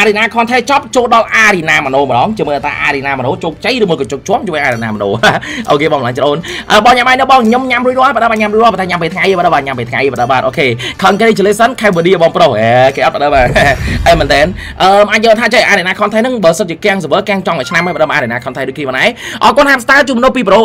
Arena Content ចប់ចូលដល់ Arena Mano ម្ដងជាមួយថា Arena Mano ជោគជ័យឬមួយក៏ជោគជាំជាមួយ Arena Mano អូខេបងឡាញ់ច្រូនបងញ៉ាំបាយនៅបងខ្ញុំញ៉ាំរួចរាល់បាទបាទញ៉ាំរួចរាល់បាទញ៉ាំពេលថ្ងៃបាទបាទញ៉ាំពេលថ្ងៃបាទបាទអូខេ Congratulations Cambodia បងប្រុសអេគេអត់បាទបាទអីមែនតើអឺអាចយកថាចេះ Arena Content ហ្នឹងបើសិនជាកាំង server កាំងចង់មួយឆ្នាំហើយបាទ Arena Content ដូចគេបងឯងអរគុណ Hamster ជួបមនុស្សពីប្រូ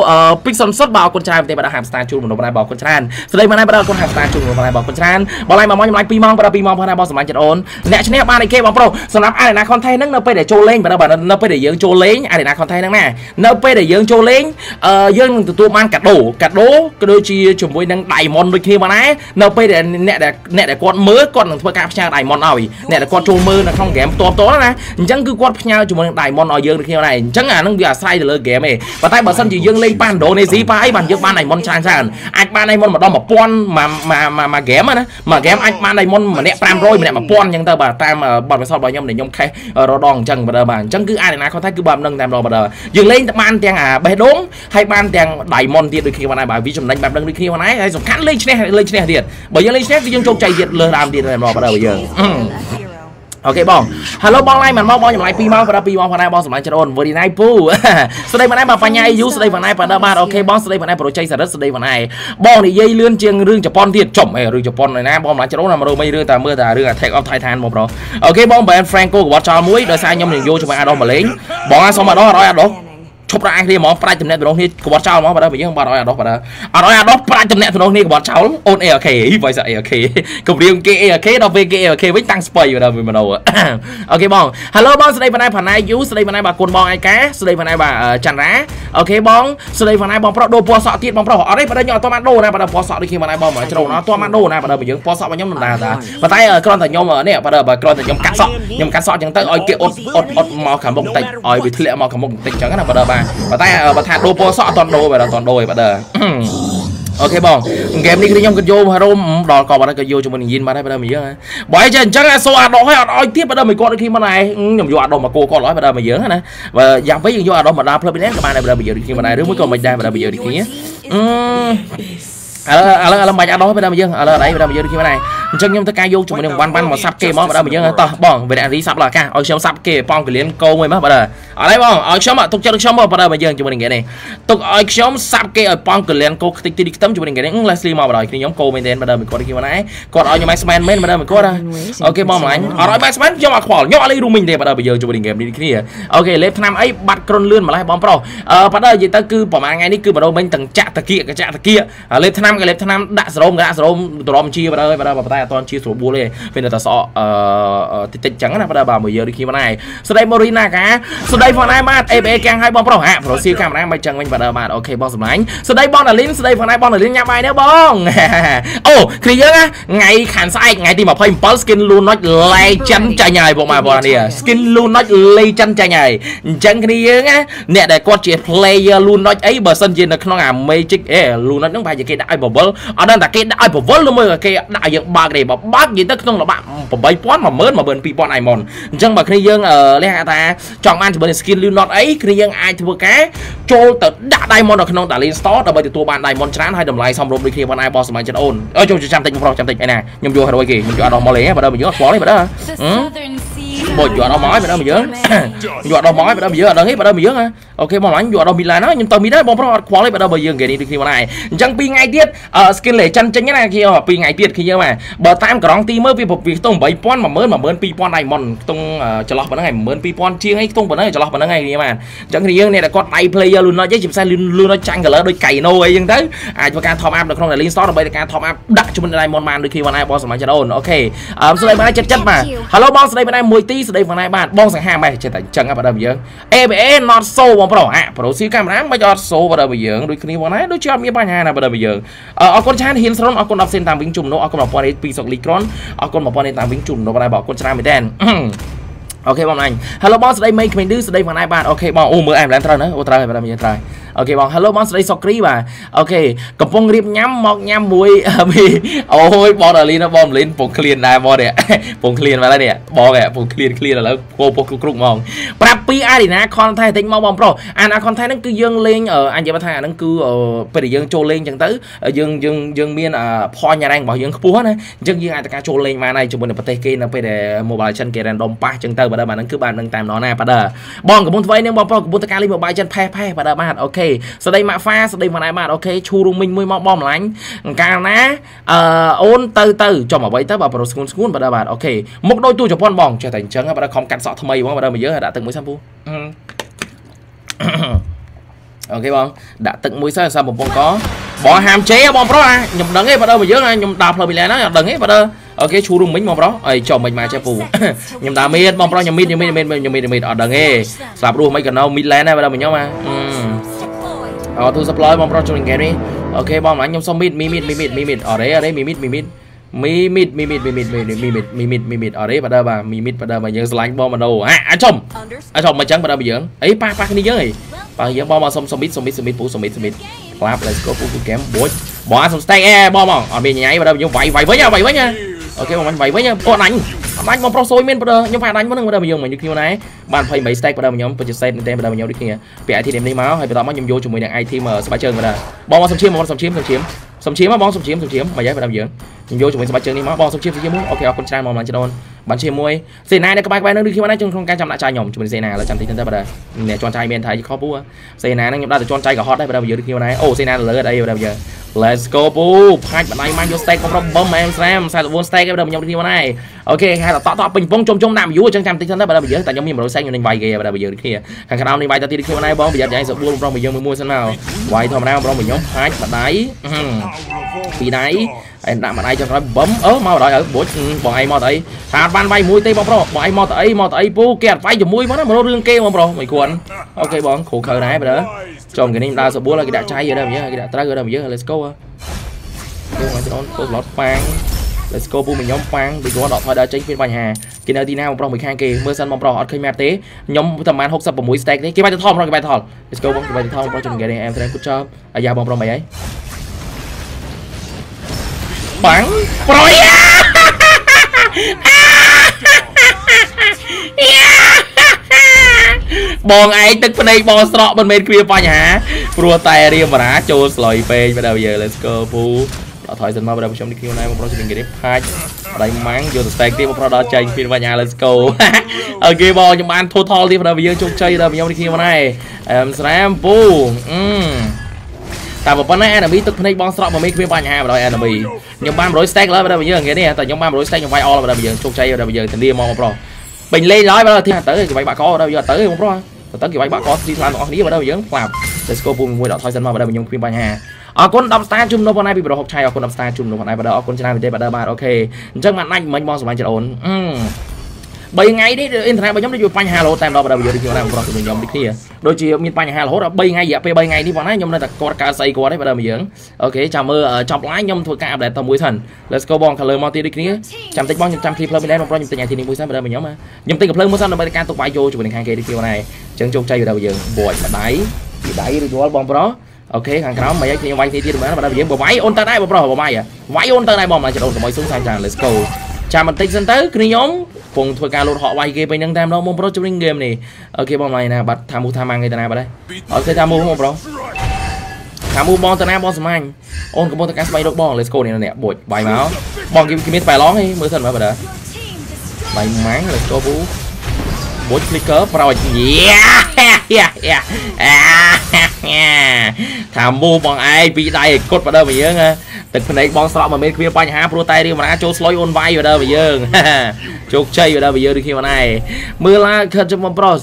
Pixel សុតបាទអរគុណច្រើនទេបាទ Hamster ជួបមនុស្សបងឯងបងអរគុណច្រើនស្ដីបងឯងបាទអរគុណ Hamster ជួបមនុស្សបងឯងបងអរគុណច្រើនបងឯងមកមកខ្ញុំឡាយ2ម៉ោងបាទ2ម៉ោងផងដែរបងសម្រាប់ចិត្តអូនអ្នកឈ្នះបានអីគេបងប្រុសសម្រាប់ Arena Content ហ្នឹងនៅពេលដែលចូលលេងបាទបាទនៅពេលដែលយើងចូលលេង Arena Content ហ្នឹងណានៅពេលដែលយើងចូលលេងអឺយើងនឹងទទួលបានកាដូកាដូក៏ដូចជាជាមួយនឹង Diamond ដូចគ្នាបងដែរនៅពេលដែលអ្នកដែលអ្នកដែលគាត់មើលគាត់នឹងធ្វើការផ្ញើ Diamond ឲ្យអ្នកដែលគាត់ចូលមើលនៅក្នុងហ្គេមផ្ទាល់ផ្ទាល់ណាអញ្ចឹងគឺគាត់ផ្ញើជាមួយនឹង Diamond ឲ្យយើងដូចគ្នាដែរអញ្ចឹងអាហ្នឹងវាអាស្រ័យទៅលើហ្គេមឯងប៉ុន្តែបើសិនជាយើងលេងប៉ាឥណ្ឌូនេស៊ីប៉ាអីបានយើងបាន Diamond ច្រើនច្រើនអាចបាន Diamond ម្ដង1000មួយមួយហ្គេមណាមួយហ្គេមអាចបាន Diamond ម្នាក់500ម្នាក់1000អញ្ចឹងទៅបាទតាមបទពិសោធន៍របស់ខ្ញុំដែលខ្ញុំខេះរដងអញ្ចឹងបាទបាទអញ្ចឹងគឺអារណាគាត់ថាគឺបែបហ្នឹងតែម្ដងបាទយើងលេងបានទាំងអាបេះដូងហើយបានទាំង Diamond ទៀតដូចគ្នាបានដែរបាទវាចំណេញបែបហ្នឹងដូចគ្នាបានដែរហើយសំខាន់លេងឈ្នះលេងឈ្នះទៀតបើយើងលេងឈ្នះគឺយើងជោគជ័យទៀតលើដើមទៀតតែម្ដងបាទយើង អូខេបង Hello បងឡាយមិនមកបងចម្លៃ2ម៉ោងបាទ2ម៉ោងផងដែរបងសម្រាប់ច្រើន very nice ពូស្ដីបងដែរបាទបញ្ញាយូស្ដីបងដែរបាទបាទអូខេបងស្ដីបងដែរប្រជ័យសរិទ្ធស្ដីបងដែរបងនិយាយលឿនជាងរឿងជប៉ុនទៀតចំអេរឿងជប៉ុនណាបងសម្រាប់ច្រើនណាមើលមិនរឿងតែមើលតែរឿង Attack of Titan បងប្រុសអូខេបងបែន Franco កវត្តចោលមួយដោយសារខ្ញុំនឹងយកជាមួយអាដោះមកលេងបងអាសុំអាដោះអត់ឲ្យអាដោះ ឈប់រ៉ាគ្នាហ្មងប្រាច់តំណែងទៅគ្នាក្បត់ចោលហ្មងបាទយើងបាត់ឲ្យអាដោះបាទអត់ឲ្យអាដោះប្រាច់តំណែងទៅគ្នាក្បត់ចោលអូន AOK វ៉ៃសា AOK គម្រាមគេ AOK ដល់ពេលគេ AOK វិញតាំងស្បៃបាទវាមនោអូខេបង Hello បងស្ដីបងណៃផាណៃយូស្ដីបងណៃបាទគុណបងឯកាស្ដីបងណៃបាទចន្ទរាអូខេបងស្ដីបងណៃបងប្រុសដូរពណ៌សក់ទៀតបងប្រុសអត់ទេបាទខ្ញុំអត់តបានដូរណាបាទពណ៌សក់ដូចគ្នាបងណៃបងមកជ្រោអត់តបានដូរណាបាទយើងពណ៌សក់របស់ខ្ញុំមិនដែរតាប៉ុន្តែគ្រាន់តែខ្ញុំនេះបាទបើគ្រាន់តែខ្ញុំកាត់សក់ខ្ញុំកាត់សក់អញ្ចឹងទៅឲ្យគេអត់អត់អត់មកខាងមុខបន្តិចឲ្យវាធ្លាក់មកខាងមុខបន្តិចអញ្ចឹងណាបាទបាទប៉ុន្តែបើថាដូរពណ៌សក់អត់តន់ដូរបាទអត់តន់ដូរទេបាទអូខេបងហ្គេមនេះគឺខ្ញុំក៏យករោមដល់ក៏បាទក៏យកជាមួយនឹងយីនបាទហើយបាទមកយើងបើអីចេះអញ្ចឹងសូអាដោះឲ្យអត់ឲ្យទៀតបាទមកគាត់ដូចគ្នាមកដែរខ្ញុំយកអាដោះមកគោគាត់ឲ្យបាទមកយើងណាបើយ៉ាងវិញយើងយកអាដោះមកដល់ផ្លឹបនេះក៏បានដែរបាទមកយើងដូចគ្នាមកដែរឬមួយក៏មិនដែរបាទមកយើងដូចគ្នាអឺ ឥឡូវឥឡូវឥឡូវមិនអាចអត់ដោះទេបាទមកយើងឥឡូវអីបាទមកយើងដូចគ្នាមកដែរអញ្ចឹងខ្ញុំទៅការយកជាមួយនឹងវ៉ាន់វ៉ាន់មកសាប់គេមកបាទមកយើងតោះបងវេរីសាប់លើអាកាសឲ្យខ្ញុំសាប់គេប៉ងកលៀនកោមួយមកបាទអត់ហើយបងឲ្យខ្ញុំទុកចិត្តខ្ញុំមកបាទមកយើងជាមួយនឹងគេនេះទុកឲ្យខ្ញុំសាប់គេឲ្យប៉ងកលៀនកោខ្ទេចទីខ្ទឹមជាមួយនឹងគេនេះ Leslie មកបាទខ្ញុំកោមែនទេបាទមកគាត់គេមកណាគាត់ឲ្យខ្ញុំ Maxman មែនបាទមកគាត់អូខេបងម្លាញ់អត់ឲ្យ Maxman ខ្ញុំអត់ខ្វល់ខ្ញុំអត់លេង rooming ទេបាទមកយើងជាមួយនឹង game នេះគ្នាអូខេលេបឆ្នាំអីបាត់គ្រុនលឿនម្លេះបងប្រុសអឺបាទនិយាយទៅគឺប្រហែលថ្ងៃនេះគឺបដូរមិញទាំងចាក់តាគៀកចាក់តាគៀកលេបឆ្នាំក៏លេបឆ្នាំដាក់សរោមដាក់សរោមទរំជាបាទហើយបាទតែអត់តន់ជាស្រួលបួលទេពេលនៅតែសក់អឺតិចតិចចឹងណាបាទបាទមកយើងដូចគ្នាមកដែរស្ដីមូរីណាកាស្ដីផងដែរបាទ ABA កាំងឲ្យបងប្រុសហាប្រូស៊ីកាមេរ៉ាមិនចឹងវិញបាទបាទអូខេបងសម្លាញ់ស្ដីបងដាលីនស្ដីផងដែរបងដាលីនញ៉ាំបាយនេះបងអូគ្នាយើងថ្ងៃខាងស្អែកថ្ងៃទី27 skin lunot legend ចាញ់ហើយបងប្អូននេះ skin lunot legend ចាញ់ហើយអញ្ចឹងគ្នាយើងណាអ្នកដែលគាត់ជា player lunot អីបើសិនជានៅក្នុងអា magic អេ lunot ហ្នឹងប្រហែលជាគេដាក់ឲ្យ bubble អត់ដឹងថាគេដាក់ឲ្យ bubble ឬមួយគេដាក់ឲ្យយើងបើកទេបើបើកនិយាយទៅក្នុងល្បាក់8000 10000 12000 iMon អញ្ចឹងបើគ្នាយើងលះថាចង់បានជាមួយនឹង skin lunot អីគ្នាយើងអាចធ្វើការចូលទៅដាក់ diamond នៅក្នុង Darlene Store ដើម្បីទទួលបាន diamond ច្រើនហើយតម្លៃសមរម្យដូចគ្នាបងឯងបោះសម័យចិត្តអូនអើចូលចាំតិចប្រុសចាំតិចឯណាខ្ញុំយក100គេខ្ញុំយកអត់ដល់មកលេងបើដល់មកយកអត់ខ្វល់ទេបើដល់ បើយកដល់មកហើយបងយើងយកដល់មកហើយបងយើងអត់ដឹងទេបងយើងអូខេបងឡាញយកដល់មីឡានហើយខ្ញុំទៅមីឡានបងប្រុសអត់ខ្វល់ទេបងបើយើងគេនេះដូចគ្នាបងឯងអញ្ចឹង2ថ្ងៃទៀត skin legend ចេញណាគេ2ថ្ងៃទៀតគ្នាបាទបើតាមក្រងទីមើលវាវាខ្ទង់8000 10000 12000 diamond ខ្ទង់ចន្លោះប៉ុណ្ណឹងឯង12000ជាងឯងខ្ទង់ប៉ុណ្ណឹងចន្លោះប៉ុណ្ណឹងឯងគ្នាបាទអញ្ចឹងគ្នាយើងអ្នកដែលគាត់ដៃ player Lunox ឯងជាពិសេស Lunox ចាញ់ color ដូចកៃណូអីអញ្ចឹងទៅអាចធ្វើការ top up នៅក្នុង Rally Store ដើម្បីធ្វើការ top up ដាក់ជាមួយ diamond បានដូចគ្នាបងឯងបងសមាជិកអូនអូខេអឺសួស្ដីបងចិត្តចិត្តបាទ Hello បងស្ដីបងឯង1ទីស្ដីផងណែបានបងសង្ហាម៉េះចិត្តតែអញ្ចឹងបើដល់យើង ABA not so បងប្រុសអាប្រូស៊ីកាមេរ៉ាមិនអត់ so បើដល់យើងដូចគ្នាផងណែដូចជាអត់មានបញ្ហាណាបើដល់យើងអរគុណឆានហ៊ានស្រុនអរគុណ10សេនតាមវិញជំនួសអរគុណ1000រេត2សុកលីក្រនអរគុណ1000រេតតាមវិញជំនួសបងអរគុណច្រើនមែនតើអូខេបងអញ Hello បងស្ដីមេក្មេងឌឺស្ដីផងណែបានអូខេបងអូមើលអែម្លែមត្រូវណាអូត្រូវហើយបើដល់យើងត្រូវ អូខេបង Hello បងស្រីសុកគ្រីបាទអូខេកំពុងរៀបញ៉ាំមកញ៉ាំមួយមីអូយបងដាលីនបងលីនពងឃ្លានដែរបងនេះពងឃ្លានមកហើយនេះបងពងឃ្លានឃ្លានឥឡូវពោពុះគ្រប់គ្រប់ហ្មងប្រាប់ពីអារីណា content តិចមកបងប្រុសអាណា content ហ្នឹងគឺយើងលេងអញនិយាយថាអាហ្នឹងគឺពេលដែលយើងចូលលេងអញ្ចឹងទៅយើងយើងយើងមានផនរ៉េងរបស់យើងខ្ពស់ណាអញ្ចឹងយើងអាចការចូលលេងបានហើយជាមួយនឹងប្រទេសគេនៅពេលដែល Mobile Legends គេ random ប៉ះអញ្ចឹងទៅបាទបាទហ្នឹងគឺបាននឹងតាមណោះណាបាទបងកំពុងធ្វើនេះបងប្រុសកំពុងតែការលេង Mobile Legends ផេះផេះបាទបាទអូខេស្ដីម៉ាក់ហ្វាស្ដីម៉ាក់ណៃបាទអូខេឈូរូមីងមួយមកបងម្លាញ់កាលណាអឺអូនទៅទៅចំអ្វីទៅបាទប្រុសស្ងួនស្ងួនបាទបាទអូខេមុខដូចទូជប៉ុនបងចេះតែអញ្ចឹងបាទខំកាត់សក់ថ្មីបងបាទមកយើងដាក់ទឹកមួយសិនពូអូខេបងដាក់ទឹកមួយសិនសម្រាប់បំពង់កបងហាមជេបងប្រុសខ្ញុំដឹងទេបើដល់មកយើងខ្ញុំដើរផ្លូវពីលែនហ្នឹងខ្ញុំដឹងទេបើដល់អូខេឈូរុំមិញបងប្រុសអីចុះមិញមកចេះពូខ្ញុំដើរមានបងប្រុសខ្ញុំមានខ្ញុំមានខ្ញុំមានខ្ញុំមានអត់ដឹងទេស្លាប់រស់មិនកណៅមីឡែនដែរបើដល់មកខ្ញុំហ่า អូទូ supply បងប្រុសជួយ engage នេះអូខេបងអញខ្ញុំសុំមីតមីមីតមីមីតមីមីតអរេអរេមីមីតមីមីតមីមីតមីមីតមីមីតមីមីតមីមីតមីមីតមីមីតអរេបើដើបាទមីមីតបើដើបាទយើងឆ្លាញ់បងមណោអាអាចចំអាចចំមកចឹងបើដើបើយើងអីប៉ះប៉ះគ្នាយើងអីបើយើងបងមកសុំសុំមីតសុំមីតសុំមីតពូសុំមីតសុំមីតក្លាប់ let's go ពូពូហ្គេមបួចបងអាសុំ stack អេបងបងអត់មានញ៉ៃបើដើយើងវាយវាយវិញវាយវិញអូខេបងវាយវិញអូអញ អញបងប្រុសសួយមានបើខ្ញុំផាអញមកនឹងបើយើងមកខ្ញុំគ្នាដែរបាន23 stack បើខ្ញុំពិតជា set មែនទេបើខ្ញុំដូចគ្នាពាក់ item នេះមកហើយបន្ទាប់មកខ្ញុំយកជាមួយនឹង item ស្បែកជើងបាទបងមកសុំឈាមបងសុំឈាមសុំឈាមសុំឈាមបងសុំឈាមសុំឈាមមកយាយបើយើង ខ្ញុំយកជាមួយស្បែកជើងនេះមកបងសុំឈាមសុំឈាមមួយអូខេអរគុណច្រើនមកឡើងច្រើនបានជាមួយសេណានៅក្បែរក្បែរនឹងដូចខ្ញុំដែរក្នុងការចំណាក់ចាយខ្ញុំជាមួយសេណាឡើយចាំតិចទៅបាទអ្នកជន់ចាយមានថៃខុសពូសេណាហ្នឹងខ្ញុំដើរទៅជន់ចាយក៏ហត់ដែរបាទយើងដូចខ្ញុំដែរអូសេណាលើអីបាទយើង Let's go ពូផាច់បណ្ដៃមកយក stack មកបំអែមស្រាម44 stack ឯងបាទខ្ញុំដូចខ្ញុំដែរអូខេខាតតតពេញពងជុំជុំដាក់ view អញ្ចឹងចាំតិចទៅបាទយើងតែខ្ញុំមាន100 stack ខ្ញុំនឹងវាយគេបាទយើងដូចគ្នាខាងក្រោមនេះវាយទៅទៀតដូចខ្ញុំដែរបងប្រយ័ត្នយ៉ាងសបួលប្រងយើងមួយមួយសិនមកវាយធម្មតាប្រងខ្ញុំផាច់បណ្ដៃពីដៃ ឯដាក់ម្ដាយចុងក្រោយបំអឺមកដល់ហើយបួចបងឯងមកទៅអីថាអត់បានវាយមួយទេបងប្រុសបងឯងមកទៅអីមកទៅអីពូគេអត់វាយជាមួយមកណាមករឿងគេបងប្រុសមិនគួរអូខេបងគ្រូខើដែរបើចំគេនេះដើរសបួលឲ្យគេដាក់ចៃទៅយើងគេដាក់ត្រូវទៅយើង let's go យើងមកចូលពោឡតប៉ាង let's go ពូមកខ្ញុំប៉ាងពីគាត់ដកថយដល់ចេញមានបញ្ហាគេនៅទីណាបងប្រុសមួយខាងគេមើលសិនបងប្រុសអត់ឃើញ map ទេខ្ញុំប្រហែល66 stack ទេគេបាច់ទៅថតបងប្រុសគេបាច់ថត let's go បងគេបាច់ទៅថតបងប្រុសជុំគេនេះអែមត្រែងគូចប់អាយ៉ាបងប្រុសមិនអី បាំងប្រយបងឯងទឹកភ្នែកបងស្រក់មិនមែនគ្រាបញ្ហាព្រោះតែរៀមបារាចូលស្លុយពេកបើដល់យើង let's go ពូដល់ថយសិនមកបើដល់ខ្ញុំនេះខ្ញុំណែបងប្រុសជំនាញគេផាច់ដៃម៉ាំងយកទៅ stack ទៀតបងប្រុសដល់ចេញពីបញ្ហា let's go អូខេបងខ្ញុំបាន total ទៀតដល់យើងជោគជ័យដល់ខ្ញុំនេះខ្ញុំណែអឹមស្រាមពូអឺ តែប៉ុណ្ណេះ enemy ទឹកភ្នែកបងស្រក់មកមានគ្មានបញ្ហាបើដល់ enemy ខ្ញុំបាន100 stack ឡើយបើដល់យើងគេនេះតែខ្ញុំបាន100 stack ខ្ញុំវាយ all បើដល់យើងជោគជ័យដល់យើងធានាមកបងប្រុសពេញលេងឡើយបើដល់ទីទៅគេវាយបាក់កដល់យើងទៅបងប្រុសទៅគេវាយបាក់កទីស្លានបងប្អូនគ្នាបើដល់យើងផ្លាប់ Let's go ពូមួយដល់ថយសិនមកបើដល់ខ្ញុំគ្មានបញ្ហាអរគុណ10 star ជុំនៅបងឯងពីប្រហុកឆៃអរគុណ10 star ជុំនៅបងឯងបើដល់អរគុណច្រើនមែនទេបើដល់បាទអូខេអញ្ចឹងបានណាច់មិញបងសម្លាញ់ច្រូនអឺ 3ថ្ងៃនេះអ៊ីនធឺណិតរបស់ខ្ញុំដូចបញ្ហារហូតតែម្ដងបើដល់យើងខ្ញុំប្រុសជាមួយខ្ញុំដូចគ្នាដូចជាមានបញ្ហារហូតដល់3ថ្ងៃរយៈពេល3ថ្ងៃនេះបងណាខ្ញុំនៅតែគាត់កើតស្អីគាត់ទេបើដល់យើងអូខេចាំមើលចប់ line ខ្ញុំធ្វើការ update តមួយសិន Let's go បង color មកទៀតដូចគ្នាចាំតិចបងខ្ញុំចាំឃ្លីផ្លូវមិនដែរបងប្រុសខ្ញុំទិញ IT នេះមួយសិនបើដល់ខ្ញុំខ្ញុំទិញកាផ្លូវមួយសិនដើម្បីការទុកបាយយោជាមួយនឹងខាងគេដូចគ្នាបងណាអញ្ចឹងជោគជ័យដល់យើងបួចម្ដាយពីដៃឬយល់បងប្រុសអូខេខាងក្រោមមកឲ្យខ្ញុំវាយគ្នាទៀតមែនបើដល់យើងបវាយអូនទៅដែរបងប្រុសបវាយវាយអូនទៅដែរបងមកចដូនជាមួយស៊ូសាយចាន Let's go ចាំបន្តិចសិនទៅគ្នាខ្ញុំកំ ពុងធ្វើការលោតហក់វាយគេពេញហ្នឹងតែម្ដងបងប្រុសជំនាញហ្គេមនេះអូខេបងឡៃណាបាត់ថាមូថាម៉ាំងឯតាណាបាត់ដែរអូខេថាមូបងប្រុសថាមូបងតាណាបងសម្ាញ់អូនកំពុងតែការស្បៃរកបង Let's go នេះនេះបួចបាយមកបងគេមានស្បែឡងហីមើលសិនមើលបាត់ដែរបាយម៉ាំង Let's go ប៊ូបួច flicker ប្រោចយ៉ាថាមូបងឯងពីដៃឲ្យគុតបើដើមយើង ទឹកភ្នែកបងស្រក់មិនមែនគ្មានបញ្ហាព្រោះតែរៀងមណាចូលស្លុយអូនវាយបើដើមយើងជោគជ័យបើដើមយើងដូចគ្នាមិនឯងមើលឡាខិតចំប្រុស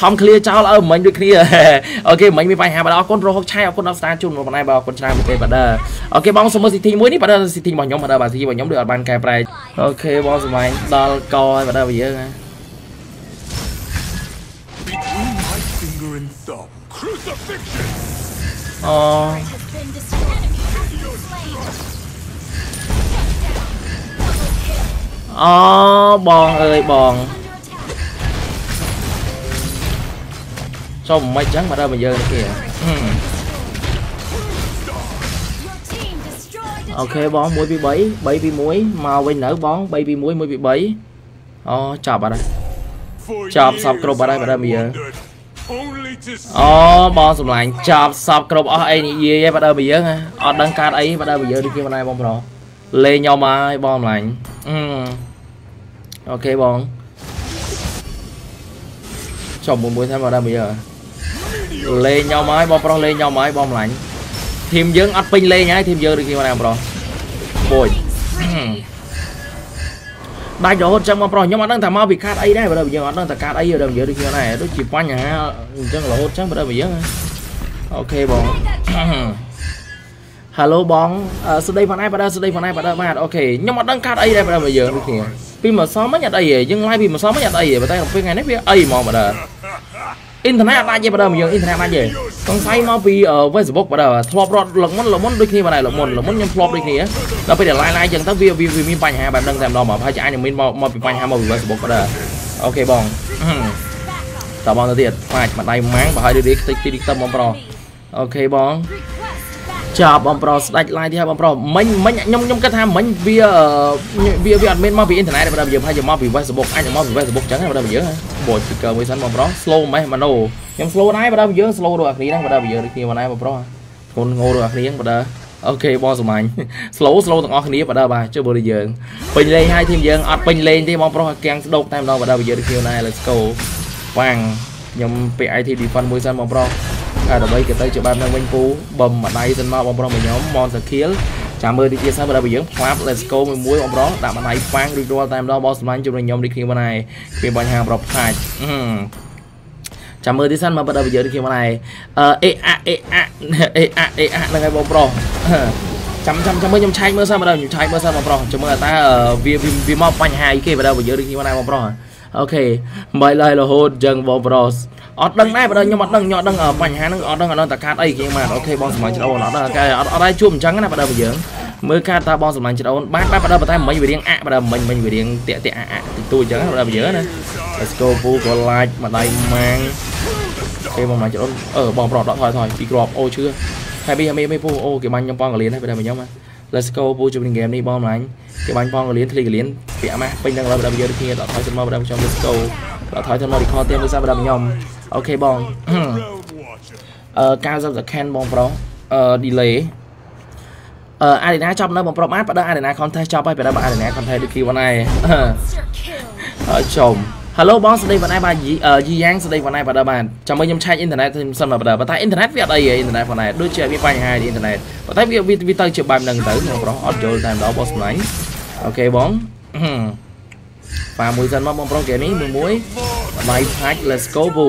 ខំឃ្លៀចោលអើមិញដូចគ្នាអូខេមិញមានបញ្ហាបើអរគុណរហុកឆៃអរគុណដល់ស្តាជូនបងឯងបើអរគុណច្រើនមែនទេបើដើអូខេបងសុំមើលស៊ីធីមួយនេះបើដើស៊ីធីរបស់ខ្ញុំបើដើបាទស៊ីរបស់ខ្ញុំដូចអត់បានកែប្រែអូខេបងសម្លាញ់ដល់កហើយបើដើបើយើងណា and thumb. Crucifixion! អូ អូបងអើយបងចូលមិនចឹងមកដល់មកយើងនេះគេអូខេបង1ពី3 3ពី1មកវិញនៅបង3ពី1 1ពី3អូចាប់អត់ហើយ For Chop years sắp cướp vào đây, I vào đây bây giờ. wandered, Only to see អូបងសម្លាញ់ចាប់សពគ្រប់អស់អីនិយាយឯងបើដើមយើងអត់ដឹងកាតអីបើដើមយើងដូចគេមិនដែរបងប្រុសលេងខ្ញុំហើយបងសម្លាញ់អឺអូខេបងចុះមួយមួយថាបើដើមយើងលេងខ្ញុំហើយបងប្រុសលេងខ្ញុំហើយបងសម្លាញ់ធីមយើងអត់ពេញលេងហើយធីមយើងដូចគេមិនដែរបងប្រុសបូច ដាច់រហូតចឹងបងប្រុសខ្ញុំអត់ដឹងថាមកពីកាតអីដែរបើដើមយើងអត់ដឹងថាកាតអីដើមយើងដូចគេដែរដូចជាបញ្ហាអញ្ចឹងរហូតចឹងបើដើមយើងអូខេបង Hello បងអឺសួស្ដីបងឯងបាទសួស្ដីបងឯងបាទបាទអូខេខ្ញុំអត់ដឹងកាតអីដែរបាទយើងដូចគ្នាពីម្សិលមិញអត់អីទេយើង live ពីម្សិលមិញអត់អីទេប៉ុន្តែពេលថ្ងៃនេះវាអីហ្មងបាទ អ៊ីនធឺណិតអត់ដាច់ទេបាទយើងអ៊ីនធឺណិតដាច់ទេសង្ស័យមកពី Facebook បាទធ្លាប់រត់លឹកមុនលឹកមុនដូចគ្នាបាទលឹកមុនលឹកមុនខ្ញុំធ្លាប់ដូចគ្នាដល់ពេលដែល live live ចឹងទៅវាវាមានបញ្ហាបែបហ្នឹងតែម្ដងមកហើយអាចមានមកមកពីបញ្ហាមកពី Facebook បាទអូខេបងតបងទៅទៀតខ្លាចមួយដៃម៉ាំងបើហើយរីកតិចទីទឹកបងប្រុសអូខេបង ចាប់បងប្រុសស្ដាច់ឡាយទៀតហើយបងប្រុសមិញមិញខ្ញុំខ្ញុំគិតថាមិញវាវាវាអត់មានមកពីអ៊ីនធឺណិតទេបើយើងហើយយកមកពី Facebook អាចយកមកពី Facebook ចឹងបើយើងបូចពីកើមួយសិនបងប្រុស slow ម៉េះម៉ាណូខ្ញុំ slow ដែរបើយើង slow ដូចគ្នាដែរបើយើងដូចគ្នាមកដែរបងប្រុសធ្ងន់ងោដូចគ្នាបើអូខេបងសំាញ់ slow slow ទាំងអស់គ្នាបើបាទចុះបើយើងពេញលេងហើយធីមយើងអត់ពេញលេងទេបងប្រុសកាំងស្ដោកតែម្ដងបើយើងដូចគ្នាដែរ let's go បាំងខ្ញុំពេល IT defend មួយសិនបងប្រុសហើយ ដើម្បីគេទៅជាបែបហ្នឹងវិញពូបំម្ដាយសិនមកបងប្រុសមួយខ្ញុំមនសាខៀលចាំមើលទីទៀតសិនបើដល់យើងផ្លាប់ let's go មួយមួយបងប្រុសដាក់ម្ដាយប៉ាំងរួចរាល់តែម្ដងបងសម្លាញ់ជុំនឹងខ្ញុំដូចគ្នាមកដែរគ្មានបញ្ហាប្រុសផ្សាច់ចាំមើលទីសិនមកបើដល់យើងដូចគ្នាមកដែរអឺអេអាអេអាអេអាអេអាហ្នឹងហើយបងប្រុសចាំចាំចាំមើលខ្ញុំឆែកមើលសិនបើដល់ខ្ញុំឆែកមើលសិនបងប្រុសចាំមើលតើវាវាមកបញ្ហាអីគេបើដល់យើងដូចគ្នាមកដែរបងប្រុស អូខេមិនឡើយរហូតចឹងបងប្រុសអត់ដឹងដែរបើខ្ញុំអត់ដឹងខ្ញុំអត់ដឹងបញ្ហាហ្នឹងអត់ដឹងអត់ដឹងតកាតអីគេមកអូខេបងសម្លាញ់ច្រអូនអត់ដឹងតែអត់អត់ដែរជួបអញ្ចឹងណាបើដល់យើងមើលកាតតើបងសម្លាញ់ច្រអូនបាទបាទបើដល់តែមិញវារៀងអាក់បើដល់មិញមិញវារៀងតាក់តាក់អាក់អាក់តិចតួចអញ្ចឹងបើដល់យើងណា Let's go ពូក៏ឡាចម្ដាយម៉ាងគេបងសម្លាញ់ច្រអូនអឺបងប្រុសដកថយថយពីក្របអូឈឺហើយមីមីមីពូអូគេបាញ់ខ្ញុំប៉ងកលៀនហើយបើដល់ខ្ញុំ Let's go ពូជុំហ្គេមនេះបងម្លាញ់គេបាញ់ប៉ងកលៀនធ្លីកលៀនពាក់ម៉ាស់ពេញនឹងដល់បើដល់យើងគ្នាដកថយសិនមកបើដល់ខ្ញុំ Let's go ដកថយទៅមក record ទៀតមួយសាបើដល់ខ្ញុំអូខេបងអឺ90 second បងប្រុសអឺ delay អឺអារីណាចប់នៅបងប្រុសបានបើដល់អារីណា contest ចប់ហើយបើដល់អារីណា contest ដូចគីវណៃអឺចំ Hello បងស្ដីបងឯងបាទយីយីយ៉ាងស្ដីបងឯងបាទដល់បានចាំមើលខ្ញុំឆែកអ៊ីនធឺណិតសិនមកបាទតែអ៊ីនធឺណិតវាអត់អីទេអ៊ីនធឺណិតបងឯងដូចជាមានបញ្ហាអ៊ីនធឺណិតប៉ុន្តែវាវាទៅជាបែបហ្នឹងទៅបងប្រុសអត់យល់តែម្ដងបងស្មាញ់អូខេបងប៉ាមួយសិនមកបងប្រុសគេនេះមួយមួយបៃផាច់ let's go ប៊ូ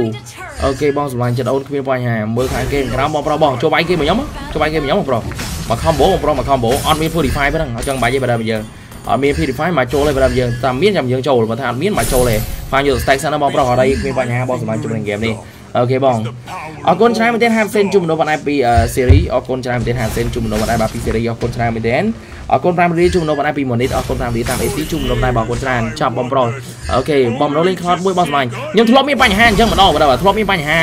អូខេបងសម្លាញ់ចិត្តអូនគ្មានបញ្ហាមើលខាងគេក្រោមបងប្រុសបងចូលបាយគេមកខ្ញុំចូលបាយគេមកខ្ញុំបងប្រុសមក combo បងប្រុសមក combo អត់មាន purify ទេហ្នឹងអត់ចង់បាយទេបើដល់យើង អត់មាន purify មកចូលទេបើដល់យើងតែមានចាំយើងចូលបើថាអត់មានមកចូលទេផាញយក stack សិនណាបងប្រុសអត់អីគ្មានបញ្ហាបងសម្លាញ់ជុំនឹង game នេះ អូខេបងអរគុណច្រើនមែនទែន50សេនជុំមនុស្សបងឯងពី series អរគុណច្រើនមែនទែន50សេនជុំមនុស្សបងឯងបាទពី series អរគុណច្រើនមែនទែនអរគុណ5រៀលជុំមនុស្សបងឯងពី monit អរគុណ5រៀលតាម AC ជុំមនុស្សបងឯងបងអរគុណច្រើនចាប់បងប្រុសអូខេបងមនុស្សលេង cloud មួយបងសម្លាញ់ខ្ញុំធ្លាប់មានបញ្ហាអញ្ចឹងម្ដងបាទធ្លាប់មានបញ្ហា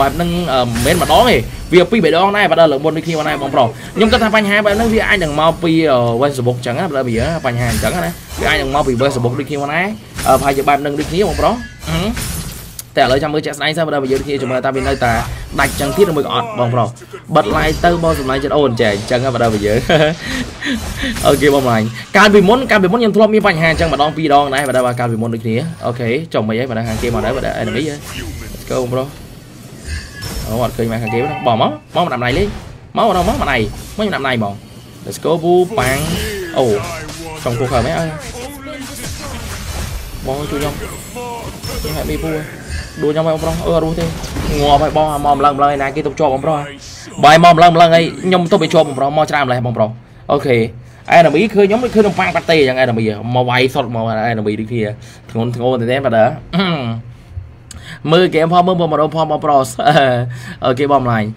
បែបហ្នឹងមិនមែនម្ដងទេវាពីរបីដងដែរបាទលើមុនដូចគ្នាបងឯងបងប្រុសខ្ញុំគិតថាបញ្ហាបែបហ្នឹងវាអាចនឹងមកពី Facebook អញ្ចឹងណាបើវាបញ្ហាអញ្ចឹងណាវាអាចនឹងមកពី Facebook ដូចគ្នាបងឯងប្រហែលជាបែបហ្នឹងដូចគ្នាបងប្រុស តែឥឡូវចាំមើលចាក់ស្ដែងសិនបើយើងគ្នាចាំមើលតើវានៅតែដាច់ចឹងទៀតឬមួយក៏អត់បងប្រុសបិទ live ទៅបងសម្លាញ់ចិត្តអូនចែអញ្ចឹងបើដល់យើងអូខេបងសម្លាញ់កាលពីមុនកាលពីមុនខ្ញុំធ្លាប់មានបញ្ហាអញ្ចឹងម្ដងពីរដងដែរបើដល់កាលពីមុនដូចគ្នាអូខេចុះមិនអីបើដល់ខាងគេមកដែរបើដល់ enemy ហ៎ Let's go បងប្រុសអូអត់ឃើញមកខាងគេបងមកមកមកដាក់ដៃលេងមកមកមកដៃមកដាក់ដៃបង Let's go ពូប៉ាំងអូចង់គូខើមែនអើបងជួយខ្ញុំខ្ញុំហែមីពូ ដួលខ្ញុំឲ្យបងប្រុសអឺរស់ទេងាប់ហើយបងមកម្លឹងម្លឹងឯណាគេទុកជាប់បងប្រុសបាយមកម្លឹងម្លឹងអីខ្ញុំទុកឲ្យជាប់បងប្រុសមកច្រើនម្លេះបងប្រុសអូខេអេណាមីឃើញខ្ញុំដូចឃើញនំប៉័ងប៉ាតេអញ្ចឹងអេណាមីមកវាយសុតមកអេណាមីដូចគ្នាធ្ងន់ធ្ងរតែបាទមើលហ្គេមផងមើលបងប្រុសផងបងប្រុសអូខេបងម្លាញ់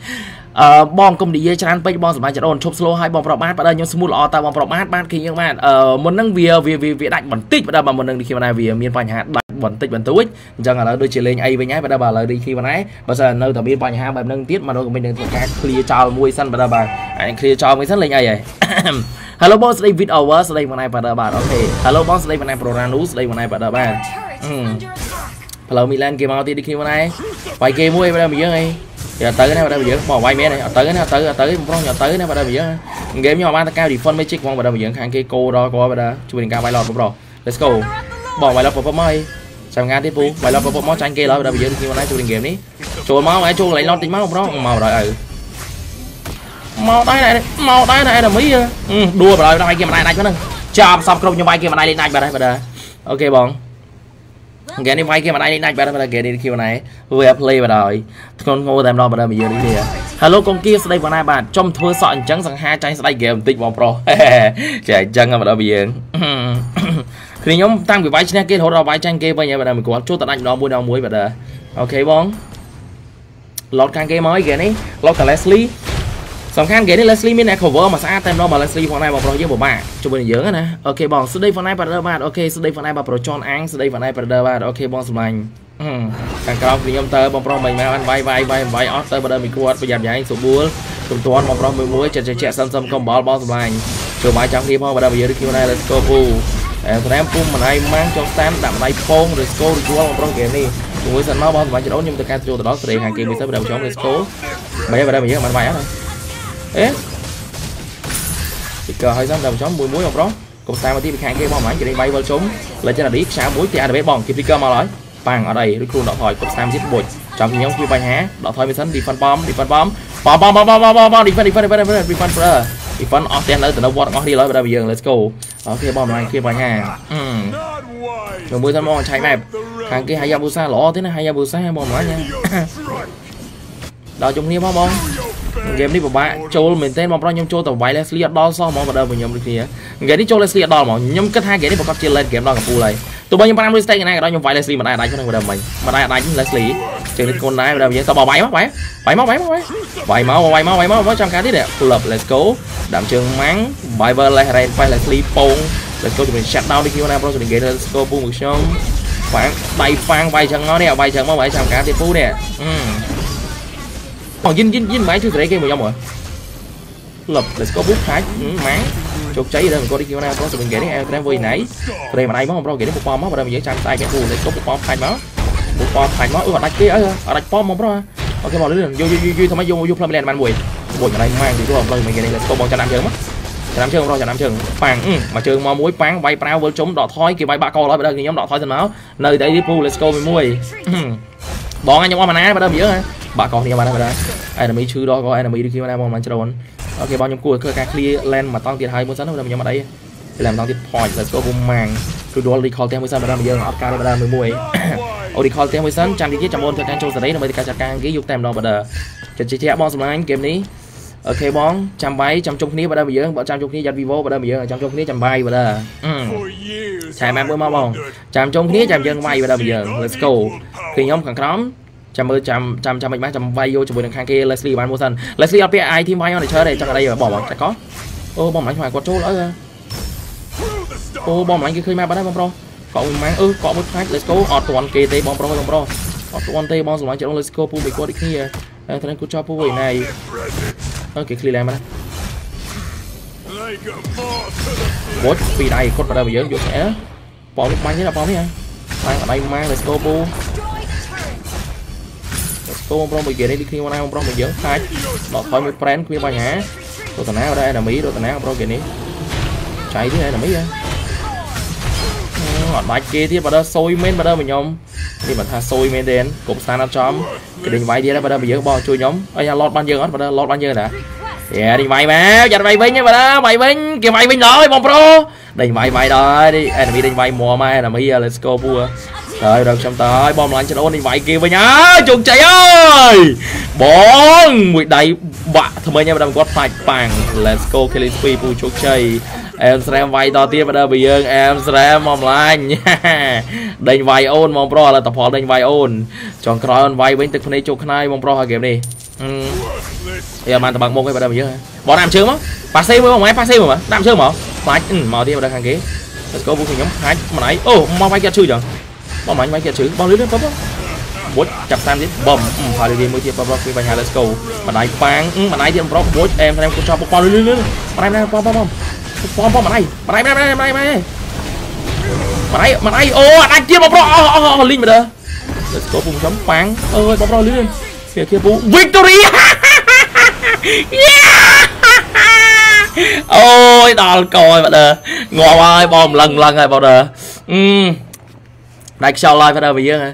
អឺបងកុំនិយាយច្រើនពេកបងសម្រាប់ចរអូនឈប់ slow ឲ្យបងប្រុសបាទបើខ្ញុំស្មូតល្អតើបងប្រុសបាទបាទគឺយើងបាទអឺមុនហ្នឹងវាវាវាដាច់បន្តិចបើបើមុនហ្នឹងនេះខ្ញុំណាវាមានបញ្ហាដាច់ បន្តិចបន្តួចអញ្ចឹងឥឡូវដូចជាលេងអីវិញហើយបើបើឥឡូវនេះខ្ញុំណាបើសិននៅតែមានបញ្ហាបែបហ្នឹងទៀតមកនោះក៏មិននឹងធ្វើការ clear ចោលមួយសិនបើបើអញ clear ចោលមួយសិនលេងអីហើយ Hello បងស្ដី with over ស្ដីមកណៃបាទបាទអូខេ Hello បងស្ដីមកណៃ Proranu ស្ដីមកណៃបាទបាទផ្លូវមីឡែនគេមកទៀតដូចគ្នាមកដែរវាយគេមួយបើយើងអីយ៉ាទៅណាបើយើងមកវាយមែនអត់ទៅណាអត់ទៅអត់ទៅប្រុសអត់ទៅណាបើយើងហ្គេមខ្ញុំបានតការ refund magic ផងបើយើងខាងគេគោដល់គាត់បើជួយនឹងការវាយឡតប្រុស Let's go បងវាយឡតពពមកអី ចាំងានទៀតពូវាយឡតពពមកចាញ់គេឡើយបើយើងគ្នាមកដែរជួយនឹងហ្គេមនេះចូលមកឯងចូលកន្លែងឡតតិចមកប្រុសមកដល់ឪមកដែរមកដែរតែអេមីដួលបើដល់គេមិនដែរដាច់ហ្នឹងចាប់សពគ្រប់ខ្ញុំវាយគេមិនដែរលេងដាច់បាទបាទអូខេបង ហ្គេមនេះវាយគេមិនដែរលេងដាច់បាទហ្គេមនេះ Q&A វា play បាទហើយធ្ងន់ងោតែម្ដងបាទមកយើងនេះនេះ Hello កុងគៀស្ដីបងណាបាទចំធ្វើសក់អញ្ចឹងសង្ហាចាញ់ស្ដីហ្គេមបន្តិចបងប្រុសចាអញ្ចឹងបាទមកយើងគឺខ្ញុំតាំងពីវាយឈ្នះគេរហូតដល់វាយចាញ់គេវិញហើយបាទមកគាត់ចូលតដាច់ម្ដងមួយដល់មួយបាទអូខេបងឡតខាងគេមកអីគេនេះឡតកា Leslie សំ ខាន់គេនេះ Leslie មាន cover មកស្អាតតែម្ដងមក Leslie ផងដែរបងប្រុសយើងពិបាកជួយនឹងយើងណាអូខេបងស្ដីផងដែរ brother បាទអូខេស្ដីផងដែរបាទប្រូចនអាំងស្ដីផងដែរ brother បាទអូខេបងសម្លាញ់ខាងក្រោមគឺខ្ញុំទៅបងប្រុសមិនមែនបានវាយវាយវាយវាយអស់ទៅ brother មីគាត់ប្រយ័ត្នយ៉ាងសុបួលជំទាន់បងប្រុសមួយមួយចិត្តជែកសឹមសឹមកំបល់បងសម្លាញ់ជួយបាយចាំគ្នាផង brother យើងគឺដែរ Let's go ពូអែត្រាំពុំម្ដាយម៉ាំងចុះតាមដាក់ម្ដាយពងឬស្គរឬយល់បងប្រុសគេនេះជាមួយសិនមកបងសម្លាញ់ចដូនខ្ញុំទៅការចូលទៅដល់ស្រេខាងគេមួយសិន brother ខ្ញុំ Let's go បែប brother យើងបានវាយអត់ អេពីកើហើយសិនដល់ចំមួយមួយបងប្រុសកុំតាមមកទីពីខាងគេបងហ្មងគេលេងបាយវល់ជុំ Legendary ខ្សែមួយទី Advance បងគេ Flicker មកហើយប៉ាំងអត់អីឬខ្លួនដកថយកុំតាមទៀតបុចចាំខ្ញុំគឺបញ្ហាដកថយមិនសិន Defend bomb Defend bomb បំបំបំបំបំបំ Defend Defend Defend Defend brother Defend អស់ទាំងនៅទៅនៅវត្តអស់នេះឡើយបើយើង Let's go អូខេបងឡើងគេបញ្ហាមួយសិនមកឆៃ map ខាងគេ Hayabusa ល្អទេណា Hayabusa បងម្ល៉េះដល់ជុំគ្នាផងបង ហ្គេមនេះពិបាកចូលមែនទែនបងប្រុសខ្ញុំចូលទៅវាយ Leslie អត់ដល់សោះហ្មងបើដើមខ្ញុំដូចគ្នាហ្គេមនេះចូល Leslie អត់ដល់ហ្មងខ្ញុំគិតថាហ្គេមនេះប្រកាសជា late game ដល់កំពូលហើយទោះបីខ្ញុំ5 mistake ណាក៏ដោយខ្ញុំវាយ Leslie មិនដែរដាច់ហ្នឹងបើដើមមិញមិនដែរដាច់ Leslie ជើងនេះគុណដែរបើដើមយើងតបវាយមកវាយវាយមកវាយមកវាយមកវាយមកវាយមកចាំការទៀត pull up let's go ដាំជើងម៉ាំង Bible Les Rain ប៉ែ Leslie ពង let's go ជំនាញ shut down ដូចខ្ញុំណាប្រុសជំនាញ game let's go ពូមួយខ្ញុំហ្វាងដៃហ្វាងវាយចឹងមកនេះវាយចឹងមកវាយចាំការទៀតពូនេះ អឺបងយិនយិនយិនម៉ែជួយស្រែគេមកខ្ញុំហ៎លប់ let's go បុកខាច់ម៉ាំងជោគជ័យដល់គាត់គេណាប្រុសសម្រាប់គេនេះអែត្រេមវុយណៃត្រេមម្ដាយមកប្រុសគេនេះពុកប៉មមកបើយើងចាំស្ដាយគេពូ let's go ពុកប៉មខាច់មកពុកប៉មខាច់មកអឺអត់ដាច់ទេអើអត់ដាច់ប៉មមកប្រុសអូខេមកលឿនយកយកយកធ្វើម៉េចយកយកផ្លឹមលែនបានមួយបុកម្ដាយម៉ាំងទីទៅប្រុសមកគេនេះ let's go បងចាំតាមជើងមកចាំតាមជើងប្រុសចាំតាមជើងប៉ាំងមកជើងមកមួយប៉ាំងវាយប្រាវវិលជុំដកថយគេវាយបាក់កឡើយបើដល់ខ្ញុំដកថយទៅមកនៅតែទីពូ let's go មួយមួយបងខ្ញុំអស់ម៉ាណាបើដល់យើងបាក់កោគ្នាបានដែរបាទ enemy ឈឺដល់ក៏ enemy ដូចគ្នាដែរបងមិនច្រើនអូខេបងខ្ញុំគួរធ្វើការ clear land មកតង់ទៀតហើយមួយសិនខ្ញុំអត់អី land មកតង់ទៀត point let's go ពុំម៉ាំងគឺ dual recall ទាំងមួយសិនបាទយើងអត់ការទេបាទមួយមួយអូ recall ទាំងមួយសិនចាំតិចទៀតចាំបងធ្វើការចូលសេរីដើម្បីការចាត់ការគេយកតែម្ដងបាទចិត្តជាបងសម្លាញ់ហ្គេមនេះអូខេបងចាំបាយចាំជុំគ្នាបាទយើងបើចាំជុំគ្នាយ៉ាត់ vivo បាទយើងចាំជុំគ្នាចាំបាយបាទឆែម៉ែមួយមកបងចាំជុំគ្នាចាំយើងវាយបាទយើង let's go គឺខ្ញុំខាងក្រោម ចាំមើលចាំចាំចាំមិនបានចាំវាយយកជាមួយនឹងខាងគេ Leslie បានមួយសិន Leslie អត់ពាក់ i team វាយ on the chair ទេចង់អីបងបងតែកោអូបងមិនខ្លាចគាត់ចូលអើអូបងមិនគេឃើញមកបាត់ហើយបងប្រុសកក់មួយម៉ាំងអឺកក់មួយផ្លាច់ Let's go អត់ទាន់គេទេបងប្រុសបងប្រុសអត់ទាន់ទេបងសម្លាញ់ចិត្ត Let's go ពូបីគាត់ដូចគ្នាតែត្រូវគូចោលពូឯណៃអូគេ clear ឡើងមកណាបុចពីដៃគាត់បើយើងយកស្អែបងនេះបាញ់ទេដល់បងនេះហើយបាញ់ដៃម៉ាំង Let's go ពូ គោបងប្រុសមួយគេនេះដូចគ្នាណាបងប្រុសមួយយើងខ្លាចដកថយមួយប្រែនគ្មានបញ្ហារតនាដែរអេណាមីរតនាបងប្រុសគេនេះចៃទៀតអេណាមីហ៎អត់ដាច់គេទៀតបើដល់សុយមែនបើដល់ខ្ញុំនេះមិនថាសុយមែនទេកុំស្ថានអត់ចំគេដេញវាយទៀតបើដល់យើងបងជួយខ្ញុំអីឡតបានយើងអត់បើដល់ឡតបានយើងណាយ៉ាដេញវាយមកយ៉ាត់វាយវិញបើដល់វាយវិញគេវាយវិញដល់បងប្រុសដេញវាយវាយដល់អេណាមីដេញវាយមួមកអេណាមី let's go ពូ ហើយរកខ្ញុំតើហើយបងម្លាញ់ច្រអូននេះវាយគេវិញអើយជោគជ័យអើយបងមួយដៃបាក់ថ្មីហើយបើគាត់ផ្លាច់ប៉ាំង Let's go Killing Spree ពូជោគជ័យអែមស្រែមវាយតទៀតបើដល់បើយើងអែមស្រែមមកម្លាញ់ដេញវាយអូនបងប្រុសឥឡូវតផលដេញវាយអូនចង់ក្រោយអូនវាយវិញទឹកភ្នែកជោគខ្នាយបងប្រុសហើយហ្គេមនេះវាបានតបាំងមុខឯងបើដល់យើងបងដាក់ជើងមកប៉ាសេមួយបងម៉ែប៉ាសេមួយមកដាក់ជើងមកខ្លាចមកទៀតបើដល់ខាងគេ Let's go ពួកខ្ញុំហាច់ម្ដាយអូមកវាយគេឈឺចឹង បំអញវាយទៀតជើងបោះលឿនលឿនប៉ប៉មួយចាប់តាមទៀតបំផារីមួយទៀតប៉ប៉គឺបញ្ហា let's go បណ្ដាយប៉ាងបណ្ដាយទៀតប្រុសមួយអែមតែគាត់ចោលប៉ប៉លឿនលឿនបណ្ដាយណាប៉ប៉ប៉ប៉ប៉បណ្ដាយបណ្ដាយបណ្ដាយបណ្ដាយបណ្ដាយបណ្ដាយបណ្ដាយអូអត់ដាច់ទៀតបងប្រុសអស់អស់លីងមើល let's go ពុំចំប៉ាងអើយបងប្រុសលឿនវាគៀពូ victory អូយដល់កយបងដើងប់ហើយបងលឹងលឹងហើយបងដើអឺ đại sao live phải đâu vậy chứ hả?